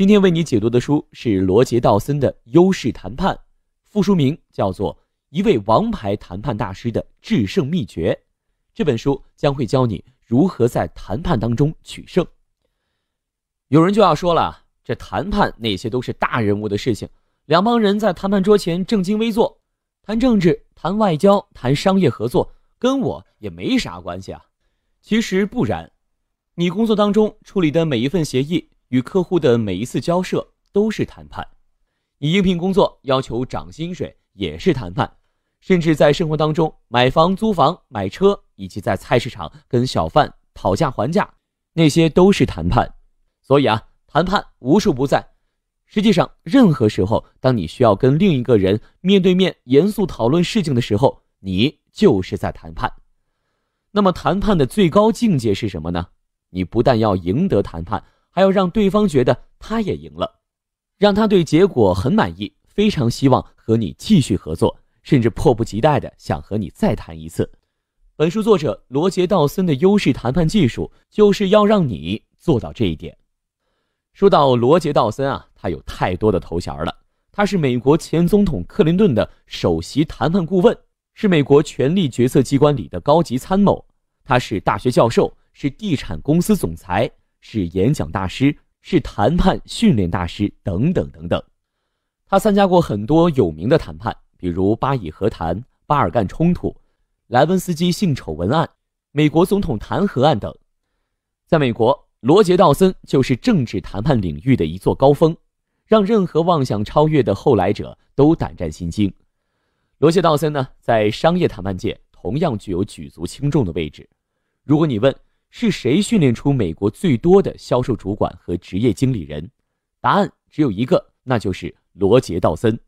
今天为你解读的书是罗杰·道森的《优势谈判》，副书名叫做《一位王牌谈判大师的制胜秘诀》。这本书将会教你如何在谈判当中取胜。有人就要说了，这谈判那些都是大人物的事情，两帮人在谈判桌前正襟危坐，谈政治、谈外交、谈商业合作，跟我也没啥关系啊。其实不然，你工作当中处理的每一份协议。与客户的每一次交涉都是谈判，你应聘工作要求涨薪水也是谈判，甚至在生活当中买房、租房、买车，以及在菜市场跟小贩讨价还价，那些都是谈判。所以啊，谈判无处不在。实际上，任何时候，当你需要跟另一个人面对面严肃讨论事情的时候，你就是在谈判。那么，谈判的最高境界是什么呢？你不但要赢得谈判。还要让对方觉得他也赢了，让他对结果很满意，非常希望和你继续合作，甚至迫不及待的想和你再谈一次。本书作者罗杰·道森的优势谈判技术，就是要让你做到这一点。说到罗杰·道森啊，他有太多的头衔了。他是美国前总统克林顿的首席谈判顾问，是美国权力决策机关里的高级参谋，他是大学教授，是地产公司总裁。是演讲大师，是谈判训练大师，等等等等。他参加过很多有名的谈判，比如巴以和谈、巴尔干冲突、莱文斯基性丑闻案、美国总统弹劾案等。在美国，罗杰·道森就是政治谈判领域的一座高峰，让任何妄想超越的后来者都胆战心惊。罗杰·道森呢，在商业谈判界同样具有举足轻重的位置。如果你问，是谁训练出美国最多的销售主管和职业经理人？答案只有一个，那就是罗杰·道森。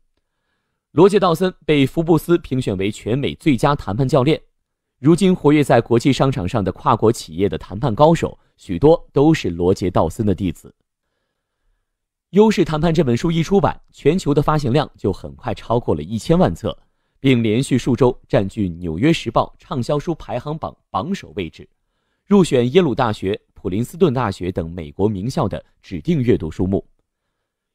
罗杰·道森被福布斯评选为全美最佳谈判教练。如今活跃在国际商场上的跨国企业的谈判高手，许多都是罗杰·道森的弟子。《优势谈判》这本书一出版，全球的发行量就很快超过了一千万册，并连续数周占据《纽约时报》畅销书排行榜榜首位置。入选耶鲁大学、普林斯顿大学等美国名校的指定阅读书目。《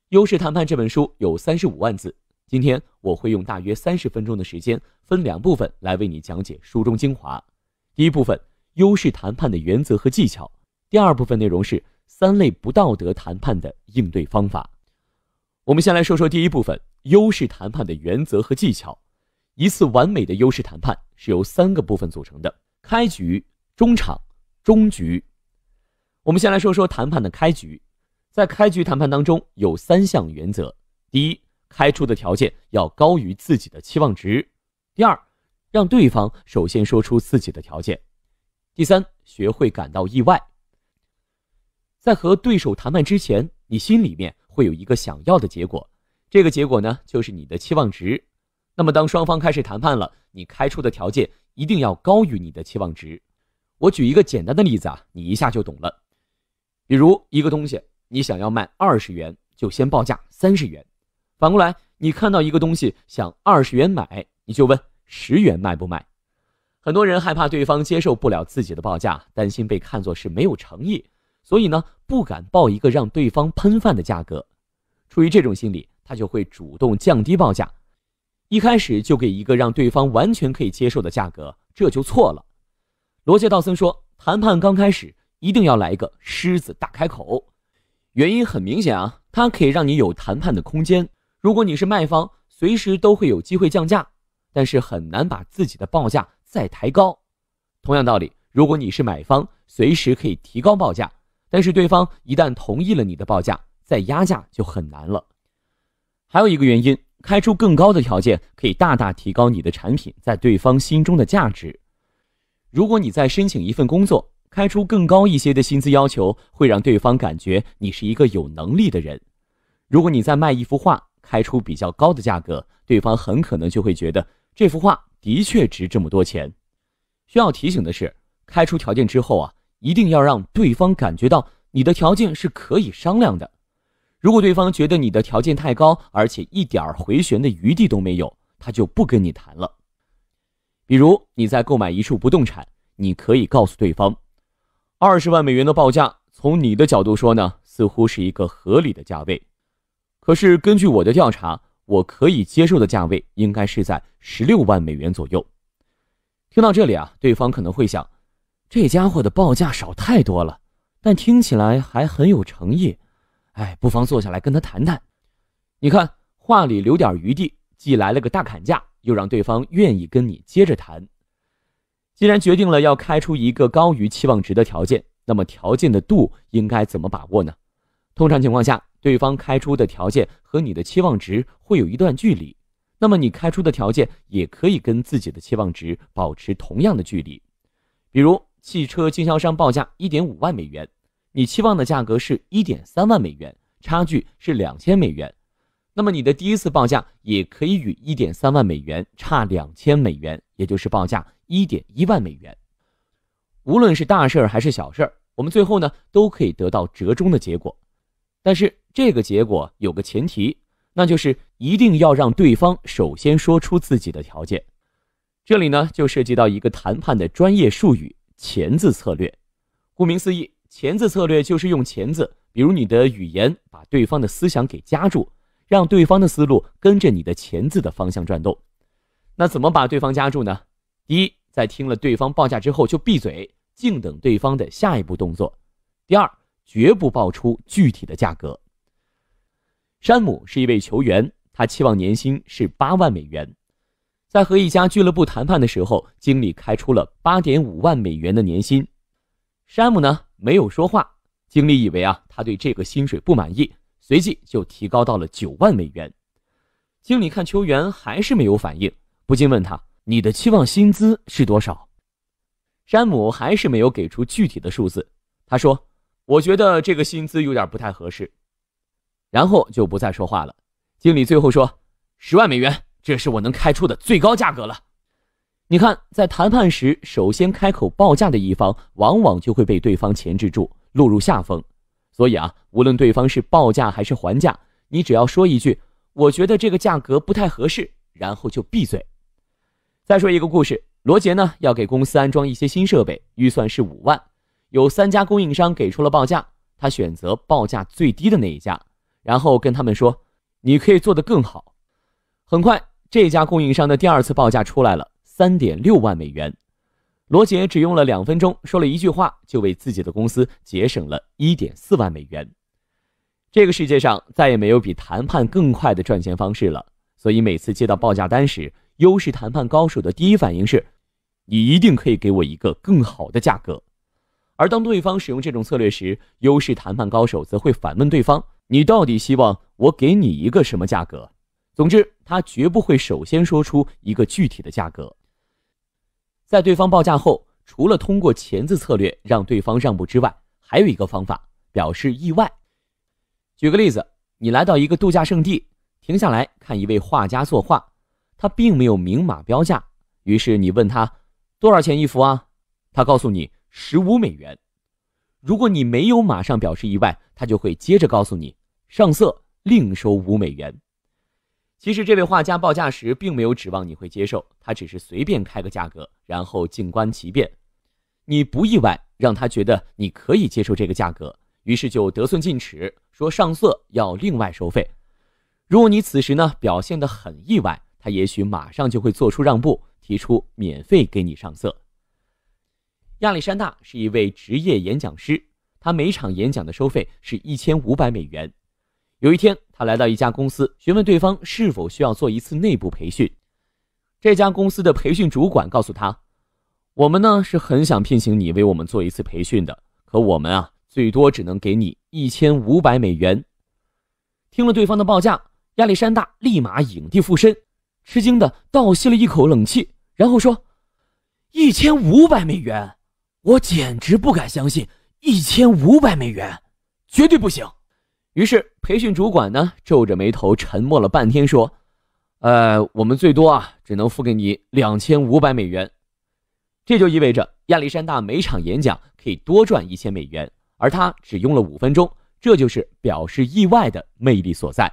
优势谈判》这本书有三十五万字，今天我会用大约三十分钟的时间，分两部分来为你讲解书中精华。第一部分，优势谈判的原则和技巧；第二部分内容是三类不道德谈判的应对方法。我们先来说说第一部分，优势谈判的原则和技巧。一次完美的优势谈判是由三个部分组成的：开局、中场。终局，我们先来说说谈判的开局。在开局谈判当中，有三项原则：第一，开出的条件要高于自己的期望值；第二，让对方首先说出自己的条件；第三，学会感到意外。在和对手谈判之前，你心里面会有一个想要的结果，这个结果呢，就是你的期望值。那么，当双方开始谈判了，你开出的条件一定要高于你的期望值。我举一个简单的例子啊，你一下就懂了。比如一个东西，你想要卖二十元，就先报价三十元。反过来，你看到一个东西想二十元买，你就问十元卖不卖？很多人害怕对方接受不了自己的报价，担心被看作是没有诚意，所以呢，不敢报一个让对方喷饭的价格。出于这种心理，他就会主动降低报价，一开始就给一个让对方完全可以接受的价格，这就错了。罗杰·道森说：“谈判刚开始一定要来一个狮子大开口，原因很明显啊，它可以让你有谈判的空间。如果你是卖方，随时都会有机会降价，但是很难把自己的报价再抬高。同样道理，如果你是买方，随时可以提高报价，但是对方一旦同意了你的报价，再压价就很难了。还有一个原因，开出更高的条件可以大大提高你的产品在对方心中的价值。”如果你在申请一份工作，开出更高一些的薪资要求，会让对方感觉你是一个有能力的人。如果你在卖一幅画，开出比较高的价格，对方很可能就会觉得这幅画的确值这么多钱。需要提醒的是，开出条件之后啊，一定要让对方感觉到你的条件是可以商量的。如果对方觉得你的条件太高，而且一点回旋的余地都没有，他就不跟你谈了。比如你在购买一处不动产，你可以告诉对方，二十万美元的报价，从你的角度说呢，似乎是一个合理的价位。可是根据我的调查，我可以接受的价位应该是在十六万美元左右。听到这里啊，对方可能会想，这家伙的报价少太多了，但听起来还很有诚意。哎，不妨坐下来跟他谈谈。你看，话里留点余地，既来了个大砍价，又让对方愿意跟你接着谈。既然决定了要开出一个高于期望值的条件，那么条件的度应该怎么把握呢？通常情况下。对方开出的条件和你的期望值会有一段距离，那么你开出的条件也可以跟自己的期望值保持同样的距离。比如，汽车经销商报价一点五万美元，你期望的价格是一点三万美元，差距是两千美元，那么你的第一次报价也可以与一点三万美元差两千美元，也就是报价一点一万美元。无论是大事儿还是小事儿，我们最后呢都可以得到折中的结果。但是这个结果有个前提，那就是一定要让对方首先说出自己的条件。这里呢就涉及到一个谈判的专业术语——钳子策略。顾名思义，钳子策略就是用钳子，比如你的语言，把对方的思想给夹住，让对方的思路跟着你的钳子的方向转动。那怎么把对方夹住呢？第一，在听了对方报价之后就闭嘴，静等对方的下一步动作。第二。绝不报出具体的价格。山姆是一位球员，他期望年薪是八万美元。在和一家俱乐部谈判的时候，经理开出了八点五万美元的年薪。山姆呢没有说话，经理以为啊他对这个薪水不满意，随即就提高到了九万美元。经理看球员还是没有反应，不禁问他：“你的期望薪资是多少？”山姆还是没有给出具体的数字。他说。我觉得这个薪资有点不太合适，然后就不再说话了。经理最后说：“十万美元，这是我能开出的最高价格了。”你看，在谈判时，首先开口报价的一方，往往就会被对方钳制住，落入下风。所以啊，无论对方是报价还是还价，你只要说一句“我觉得这个价格不太合适”，然后就闭嘴。再说一个故事：罗杰呢要给公司安装一些新设备，预算是五万。有三家供应商给出了报价，他选择报价最低的那一家，然后跟他们说：“你可以做得更好。”很快，这家供应商的第二次报价出来了，三点六万美元。罗杰只用了两分钟，说了一句话，就为自己的公司节省了一点四万美元。这个世界上再也没有比谈判更快的赚钱方式了，所以每次接到报价单时，优势谈判高手的第一反应是：“你一定可以给我一个更好的价格。”而当对方使用这种策略时，优势谈判高手则会反问对方：“你到底希望我给你一个什么价格？”总之，他绝不会首先说出一个具体的价格。在对方报价后，除了通过钳子策略让对方让步之外，还有一个方法表示意外。举个例子，你来到一个度假胜地，停下来看一位画家作画，他并没有明码标价，于是你问他多少钱一幅啊？他告诉你。十五美元，如果你没有马上表示意外，他就会接着告诉你上色另收五美元。其实这位画家报价时并没有指望你会接受，他只是随便开个价格，然后静观其变。你不意外，让他觉得你可以接受这个价格，于是就得寸进尺，说上色要另外收费。如果你此时呢表现得很意外，他也许马上就会做出让步，提出免费给你上色。亚历山大是一位职业演讲师，他每场演讲的收费是一千五百美元。有一天，他来到一家公司，询问对方是否需要做一次内部培训。这家公司的培训主管告诉他：“我们呢是很想聘请你为我们做一次培训的，可我们啊最多只能给你一千五百美元。”听了对方的报价，亚历山大立马影帝附身，吃惊的倒吸了一口冷气，然后说：“一千五百美元！”我简直不敢相信，一千五百美元，绝对不行。于是培训主管呢皱着眉头沉默了半天，说：“呃，我们最多啊只能付给你两千五百美元。”这就意味着亚历山大每场演讲可以多赚一千美元，而他只用了五分钟。这就是表示意外的魅力所在。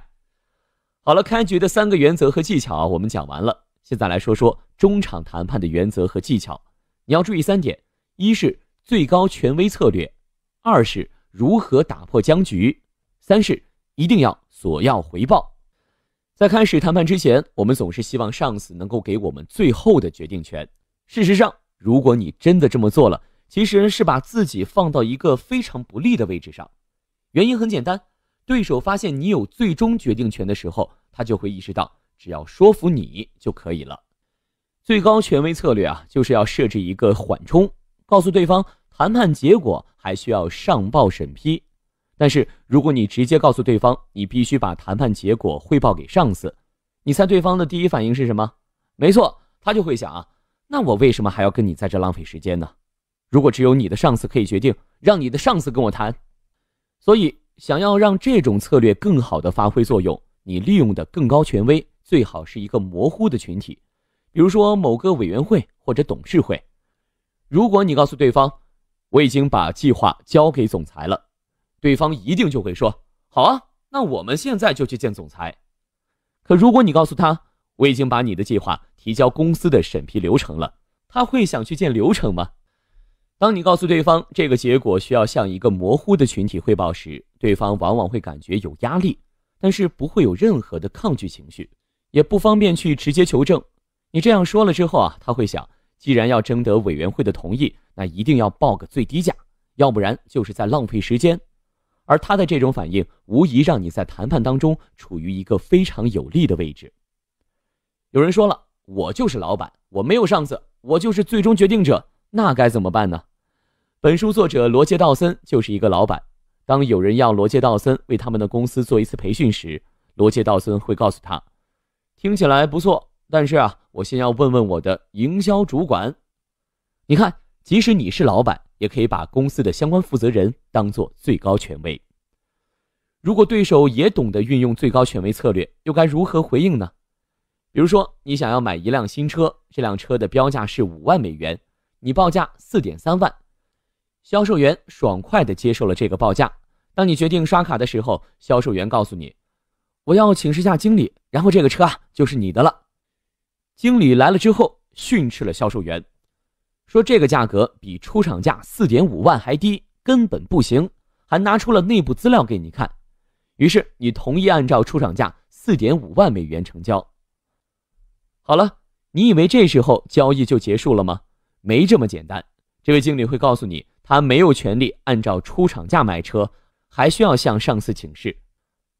好了，开局的三个原则和技巧我们讲完了，现在来说说中场谈判的原则和技巧。你要注意三点。一是最高权威策略，二是如何打破僵局。三是一定要索要回报。在开始谈判之前，我们总是希望上司能够给我们最后的决定权。事实上，如果你真的这么做了，其实是把自己放到一个非常不利的位置上。原因很简单，对手发现你有最终决定权的时候，他就会意识到只要说服你就可以了。最高权威策略啊，就是要设置一个缓冲，告诉对方谈判结果还需要上报审批。但是，如果你直接告诉对方你必须把谈判结果汇报给上司，你猜对方的第一反应是什么？没错，他就会想啊，那我为什么还要跟你在这浪费时间呢？如果只有你的上司可以决定，让你的上司跟我谈。所以，想要让这种策略更好的发挥作用，你利用的更高权威最好是一个模糊的群体，比如说某个委员会或者董事会。如果你告诉对方，我已经把计划交给总裁了。对方一定就会说：“好啊，那我们现在就去见总裁。”可如果你告诉他我已经把你的计划提交公司的审批流程了，他会想去见流程吗？当你告诉对方这个结果需要向一个模糊的群体汇报时，对方往往会感觉有压力，但是不会有任何的抗拒情绪，也不方便去直接求证。你这样说了之后啊，他会想：既然要征得委员会的同意，那一定要报个最低价，要不然就是在浪费时间。而他的这种反应，无疑让你在谈判当中处于一个非常有利的位置。有人说了，我就是老板，我没有上司，我就是最终决定者，那该怎么办呢？本书作者罗杰·道森就是一个老板。当有人要罗杰·道森为他们的公司做一次培训时，罗杰·道森会告诉他：“听起来不错，但是啊，我先要问问我的营销主管。”你看，即使你是老板。也可以把公司的相关负责人当做最高权威。如果对手也懂得运用最高权威策略，又该如何回应呢？比如说，你想要买一辆新车，这辆车的标价是五万美元，你报价四点三万，销售员爽快地接受了这个报价。当你决定刷卡的时候，销售员告诉你：“我要请示下经理，然后这个车啊就是你的了。”经理来了之后，训斥了销售员。说这个价格比出厂价四点五万还低，根本不行，还拿出了内部资料给你看。于是你同意按照出厂价四点五万美元成交。好了，你以为这时候交易就结束了吗？没这么简单。这位经理会告诉你，他没有权利按照出厂价买车，还需要向上司请示，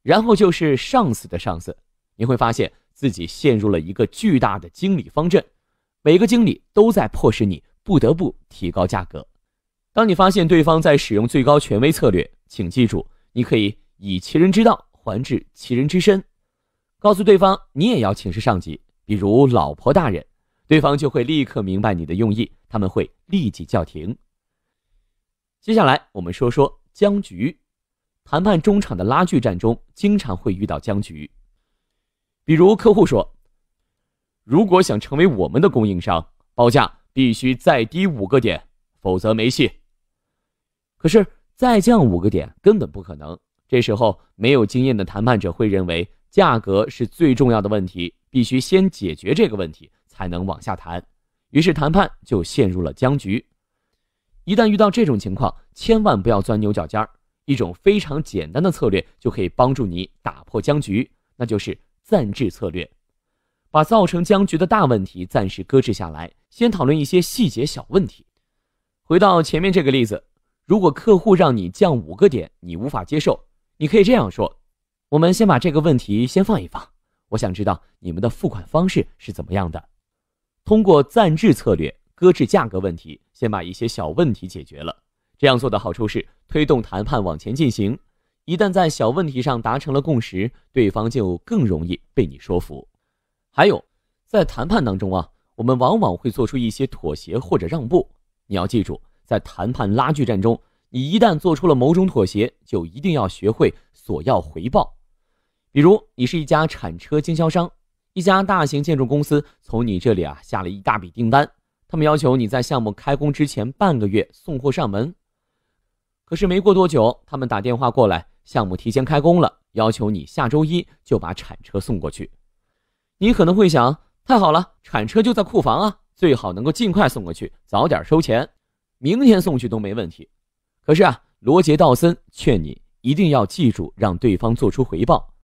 然后就是上司的上司。你会发现自己陷入了一个巨大的经理方阵，每个经理都在迫使你。不得不提高价格。当你发现对方在使用最高权威策略，请记住，你可以以其人之道还治其人之身，告诉对方你也要请示上级，比如老婆大人，对方就会立刻明白你的用意，他们会立即叫停。接下来我们说说僵局，谈判中场的拉锯战中经常会遇到僵局，比如客户说：“如果想成为我们的供应商，报价。”必须再低五个点，否则没戏。可是再降五个点根本不可能。这时候，没有经验的谈判者会认为价格是最重要的问题，必须先解决这个问题才能往下谈。于是谈判就陷入了僵局。一旦遇到这种情况，千万不要钻牛角尖儿。一种非常简单的策略就可以帮助你打破僵局，那就是暂置策略。把造成僵局的大问题暂时搁置下来，先讨论一些细节小问题。回到前面这个例子，如果客户让你降五个点，你无法接受，你可以这样说：“我们先把这个问题先放一放，我想知道你们的付款方式是怎么样的。”通过暂置策略搁置价格问题，先把一些小问题解决了。这样做的好处是推动谈判往前进行。一旦在小问题上达成了共识，对方就更容易被你说服。还有，在谈判当中啊，我们往往会做出一些妥协或者让步。你要记住，在谈判拉锯战中，你一旦做出了某种妥协，就一定要学会索要回报。比如，你是一家铲车经销商，一家大型建筑公司从你这里啊下了一大笔订单，他们要求你在项目开工之前半个月送货上门。可是没过多久，他们打电话过来，项目提前开工了，要求你下周一就把铲车送过去。你可能会想，太好了，铲车就在库房啊，最好能够尽快送过去，早点收钱，明天送去都没问题。可是啊，罗杰·道森劝你一定要记住让对方做出回报，